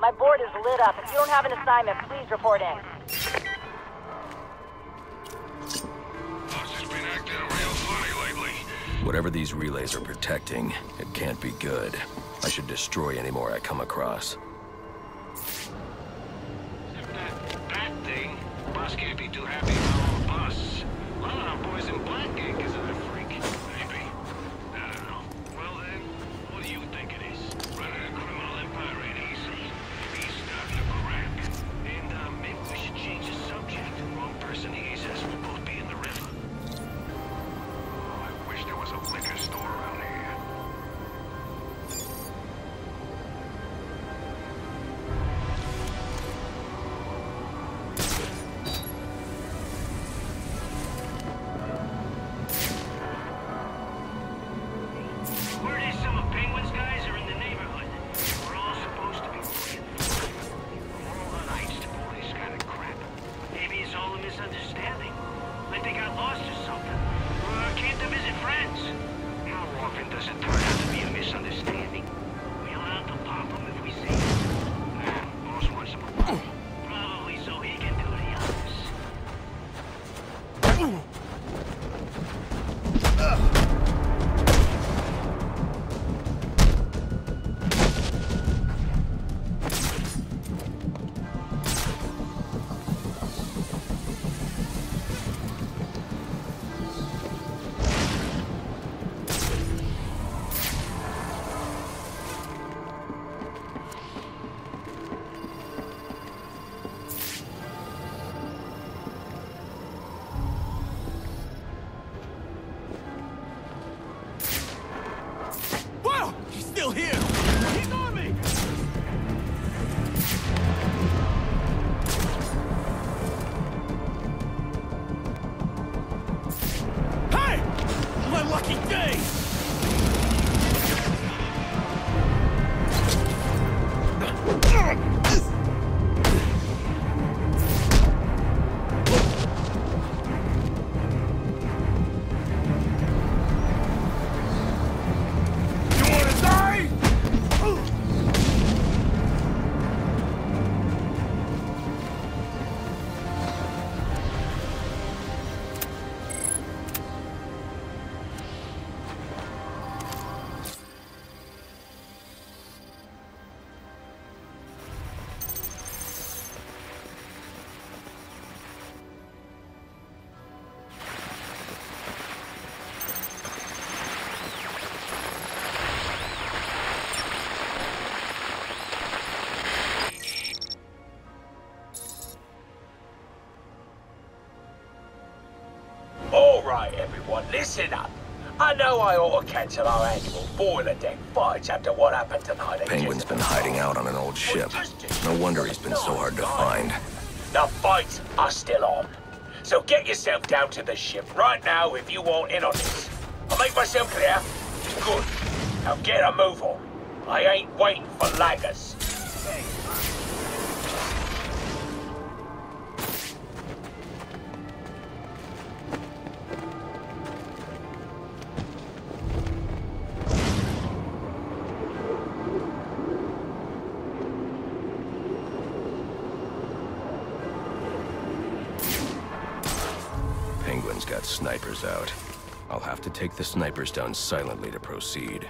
My board is lit up. If you don't have an assignment, please report in. Whatever these relays are protecting, it can't be good. I should destroy any more I come across. Boss can't lucky day! Right, everyone, listen up. I know I ought to cancel our annual boiler deck fights after what happened tonight. Penguin's been hiding out on an old ship. No wonder he's been so hard to find. The fights are still on. So get yourself down to the ship right now if you want in on this. I make myself clear? Good. Now get a move on. I ain't waiting for laggers. Snipers out. I'll have to take the snipers down silently to proceed.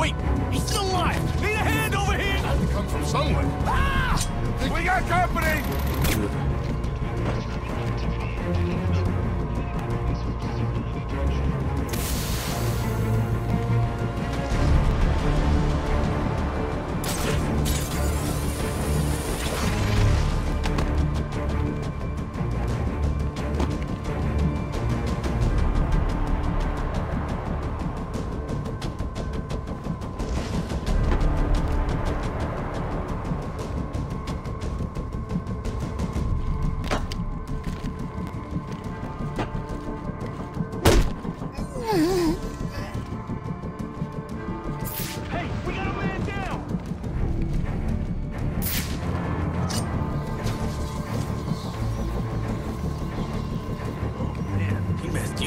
Wait, he's still alive! Need a hand over here! It had to come from somewhere. Ah! We got company!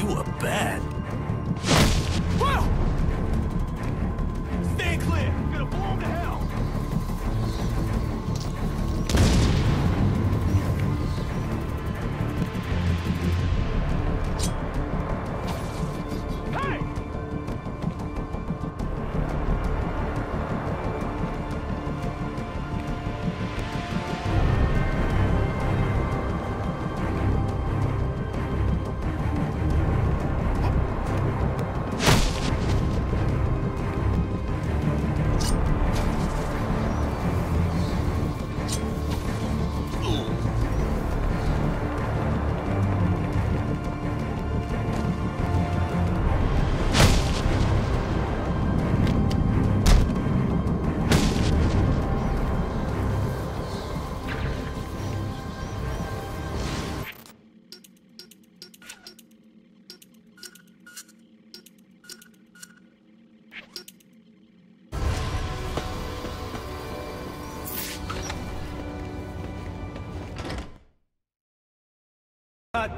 You up bad.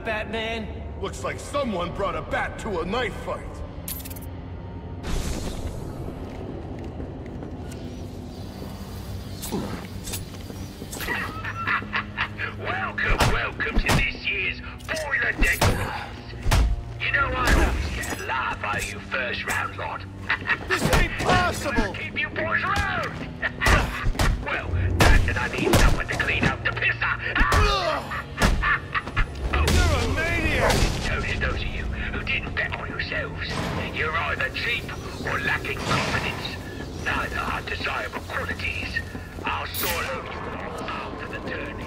Batman. Looks like someone brought a bat to a knife fight. Welcome, welcome to this year's Boiler Deck Race. You know I always get a laugh out you first round lot. This ain't possible! Or lacking confidence. Neither are desirable qualities. I'll sort out after the journey.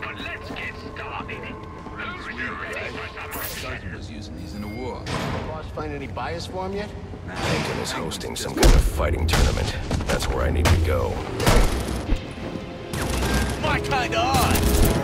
But let's get started. Who's ready for some action? was using these in the war. Boss find any bias for him yet? Lincoln is hosting some kind of fighting tournament. That's where I need to go. My kind of odd!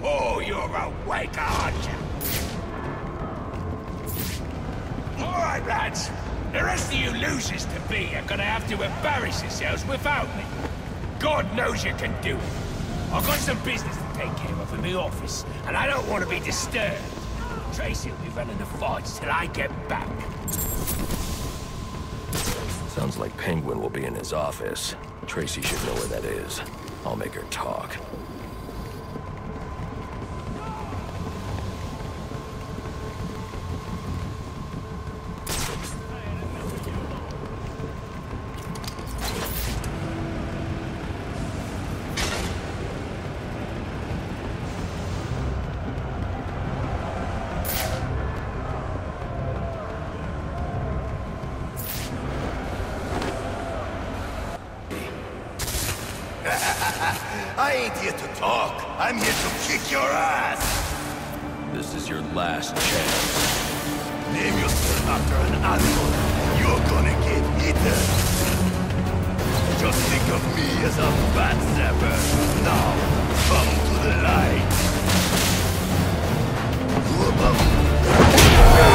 Oh, you're awake, aren't you? All right, lads. The rest of you losers to be are gonna have to embarrass yourselves without me. God knows you can do it. I've got some business to take care of in the office, and I don't want to be disturbed. Tracy will be running the fights till I get back. Sounds like Penguin will be in his office. Tracy should know where that is. I'll make her talk. I ain't here to talk. I'm here to kick your ass. This is your last chance. Name yourself after an animal. You're gonna get eaten. Just think of me as a bat zapper. Now, come to the light. You above